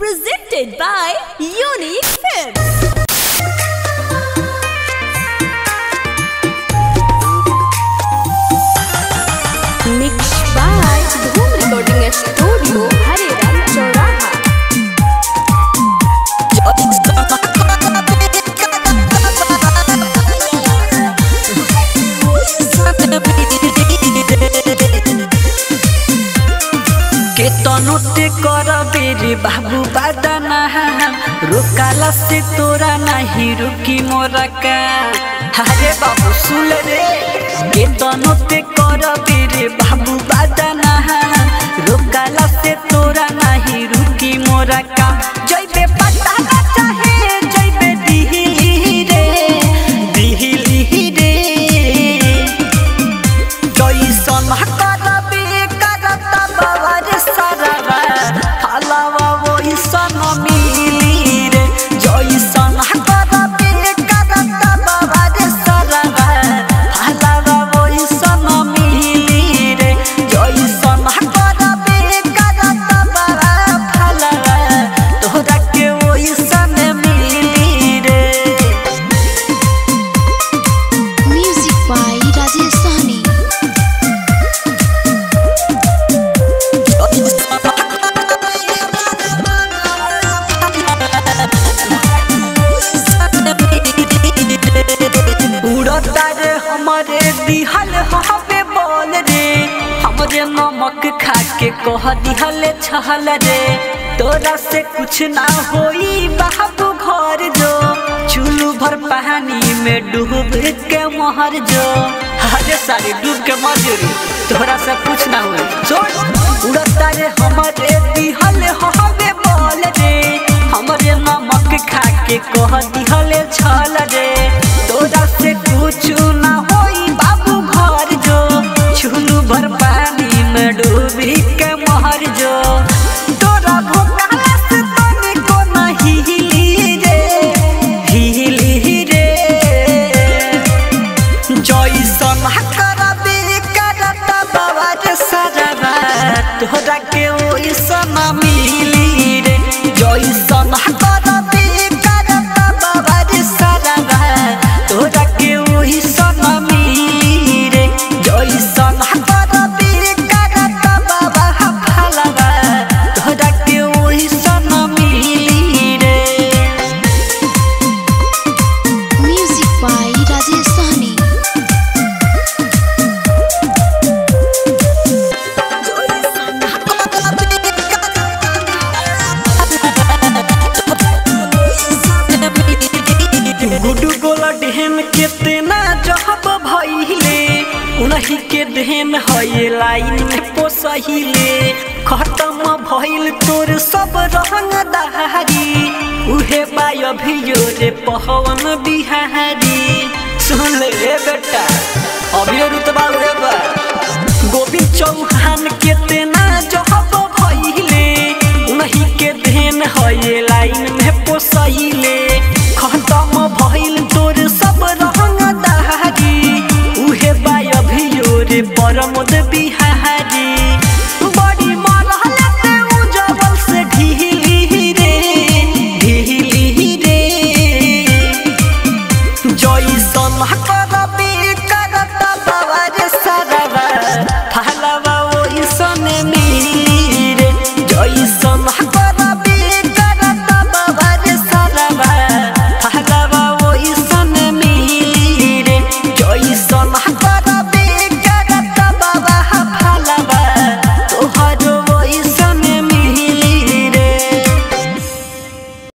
Presented by Unique Films. केतनो ते कर बेरे बाबू बादाना रोकाला से तोरा नहीं रुकी मोरा का अरे बाबू सुन रे केतनो ते कर बेरे बाबू हमारे दिहल हवे बोल रे। हमरे नमक खा के कह दिहल छहल रे। तोरा से कुछ ना होई बाबू घर जो। चुलू भर पानी में डूब के महर जो। हरे सारी डूब के मर जो तोरा से कुछ ना होई। छोड़ उड़ता रे हमारे दिहल हवे बोल रे। हमरे नमक खा के कह दिहल छल रे। डेहन केतना जहब भइले, उनही के देहन हये लाइन में पोसहिले। खत्म भइल तोर सब रंग दहारी उहे बाय अभियो रे पहवन बिहारी। सुन ले बेटा, अभियो रुतबा उहे बा। गोविंद चौहान केतना जहब भइले, उनही के देहन पोसहिले